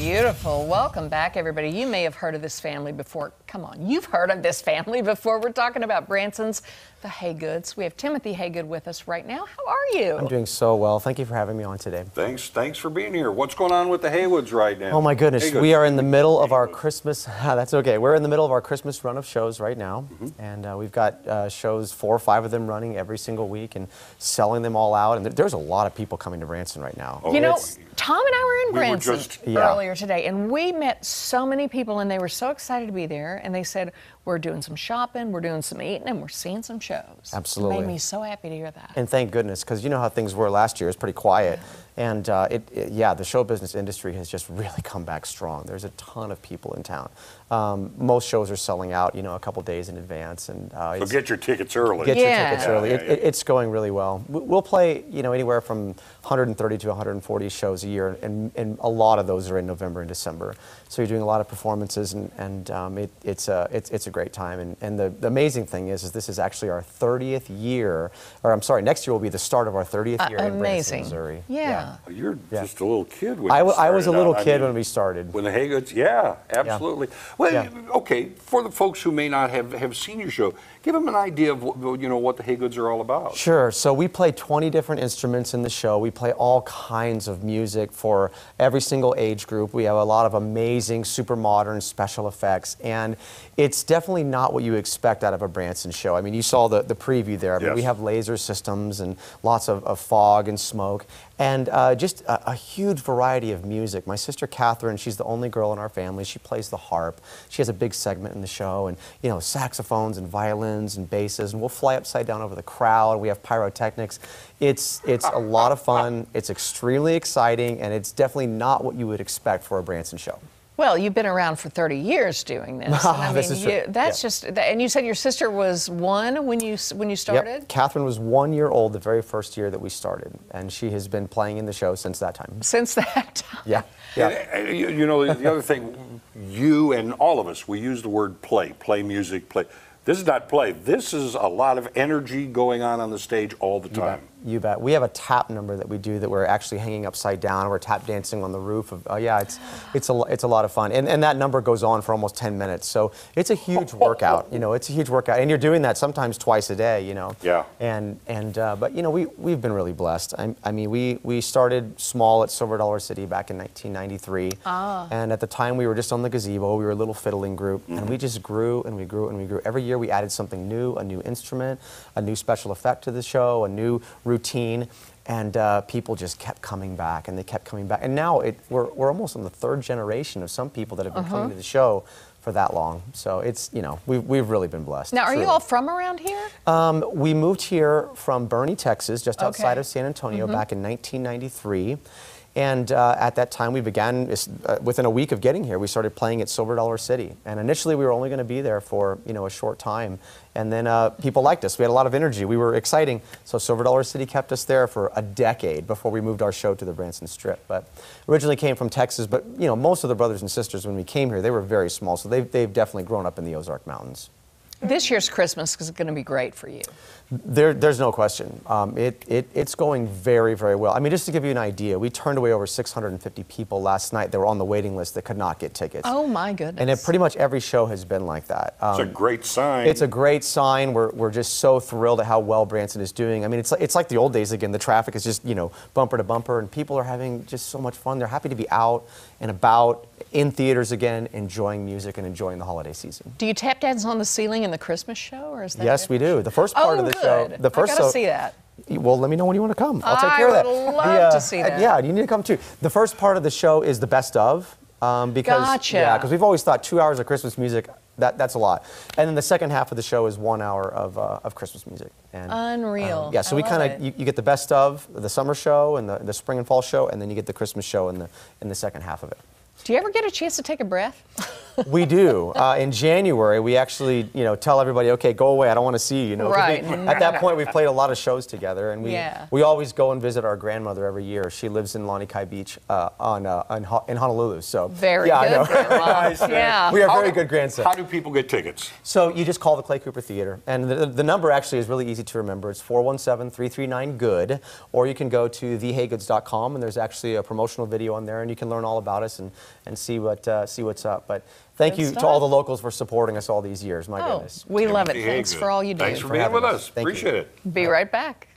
Beautiful. Welcome back, everybody. You may have heard of this family before. Come on, you've heard of this family before. We're talking about Branson's The Haygoods. We have Timothy Haygood with us right now. How are you? I'm doing so well. Thank you for having me on today. Thanks, thanks for being here. What's going on with the Haywoods right now? Oh my goodness, Haygoods. we are in the middle of our Christmas. that's okay. We're in the middle of our Christmas run of shows right now, Mm-hmm. and uh, we've got uh, shows, four or five of them running every single week, and selling them all out. And there's a lot of people coming to Branson right now. Oh, You know, It's- Tom and I were in We Branson just- Yeah. earlier today, and we met so many people, and they were so excited to be there. And they said, "We're doing some shopping, we're doing some eating, and we're seeing some shows." Absolutely. it made me so happy to hear that. And thank goodness, because you know how things were last year. It's pretty quiet. And uh, it, it- yeah, the show business industry has just really come back strong. There's a ton of people in town. Um, most shows are selling out, you know, a couple days in advance. And uh, So get your tickets early. Get Yeah. your tickets Yeah, early. yeah, It, yeah. it- it's going really well. We'll play, you know, anywhere from 130 to 140 shows a year, and, and a lot of those are in November and December. So you're doing a lot of performances, and, and um, it, it's, a, it's, it's a great time. And, and the, the amazing thing is, is this is actually our 30th year, or I'm sorry, next year will be the start of our 30th Uh, year in Branson, amazing. Missouri. Yeah. You're Yeah. just a little kid when I, you w- I was a little out. I kid mean, when we started. When the Haygoods, yeah, absolutely. Well, Yeah. okay, for the folks who may not have, have seen your show, give them an idea of what, you know what the Haygoods are all about. Sure. So we play 20 different instruments in the show. We play all kinds of music for every single age group. We have a lot of amazing, super modern special effects. And it's definitely not what you expect out of a Branson show. I mean, you saw the, the preview there. I mean, we have laser systems and lots of, of fog and smoke. And uh, just a, a huge variety of music. My sister Catherine, she's the only girl in our family. She plays the harp. She has a big segment in the show, and you know, saxophones and violins and basses. And we'll fly upside down over the crowd. We have pyrotechnics. It's it's a lot of fun. It's extremely exciting, and it's definitely not what you would expect for a Branson show. Well, you've been around for 30 years doing this. and ah, I This mean, is true. you- that's Yeah. just, and you said your sister was one when you when you started. Yep. Catherine was one year old the very first year that we started, and she has been playing in the show since that time. Since that time. Yeah. Yeah. And, you, you know, the, the other thing, you and all of us, we use the word play, play music, play. This is not play. This is a lot of energy going on on the stage all the You bet. time. You bet. We have a tap number that we do that we're actually hanging upside down. We're tap dancing on the roof of. Oh yeah, it's it's a it's a lot of fun, and and that number goes on for almost 10 minutes. So it's a huge workout. You know, it's a huge workout, and you're doing that sometimes twice a day. You know. Yeah. And and uh, but you know we we've been really blessed. I, I mean we we started small at Silver Dollar City back in 1993, and at the time we were just on the gazebo. We were a little fiddling group, and we just grew and we grew and we grew. Every year we added something new, a new instrument, a new special effect to the show, a new routine. And uh, people just kept coming back, and they kept coming back. And now it, we're, we're almost on the third generation of some people that have been coming to the show for that long. So it's, you know, we've, we've really been blessed. Now, are you all from around here? Um, we moved here from Boerne, Texas, just outside of San Antonio, back in 1993. And uh, at that time, we began, uh, within a week of getting here, we started playing at Silver Dollar City. And initially, we were only going to be there for, you know, a short time. And then uh, people liked us. We had a lot of energy. We were exciting. So Silver Dollar City kept us there for a decade before we moved our show to the Branson Strip. But originally came from Texas. But, you know, most of the brothers and sisters, when we came here, they were very small. So they've, they've definitely grown up in the Ozark Mountains. This year's Christmas is going to be great for you. There, there's no question. Um, it, it, it's going very, very well. I mean, just to give you an idea, we turned away over 650 people last night that were on the waiting list that could not get tickets. Oh my goodness. And it, pretty much every show has been like that. It's a Um, great sign. it's a great sign. We're, we're just so thrilled at how well Branson is doing. I mean, it's like, it's like the old days again. The traffic is just, you know, bumper to bumper, and people are having just so much fun. They're happy to be out and about in theaters again, enjoying music and enjoying the holiday season. do you tap dance on the ceiling in the Christmas show, or is that? Yes, we do. The first part Oh, of the good. show. The first I gotta so- see that. Well, let me know when you want to come. I'll take I care of that. I would love to see that. Yeah, you need to come too. The first part of the show is the best of. Um, because Gotcha. yeah, because we've always thought two hours of Christmas music that, that's a lot, and then the second half of the show is one hour of, uh, of Christmas music. And, Unreal. um, yeah, so I we kind of you, you get the best of the summer show and the, the spring and fall show, and then you get the Christmas show in the in the second half of it. Do you ever get a chance to take a breath? we do. Uh, in January, we actually, you know, tell everybody, okay, go away. I don't want to see you. you know, 'cause Right. we- at that point, we've played a lot of shows together, and we Yeah. we always go and visit our grandmother every year. She lives in Lanikai Beach uh, on, uh, on Ho- in Honolulu. So Very yeah, I good. know. Nice, yeah. we are very do- good grandsons. How do people get tickets? So you just call the Clay Cooper Theater, and the, the number actually is really easy to remember. It's 417-339-GOOD, or you can go to theHaygoods.com, and there's actually a promotional video on there, and you can learn all about us and, and see what uh, see what's up. But thank Good you to all the locals for supporting us all these years. My Oh, goodness. we love it. Thanks Haygood. for all you do. Thanks for for being with us. us. Thank you. Appreciate it. Be right back.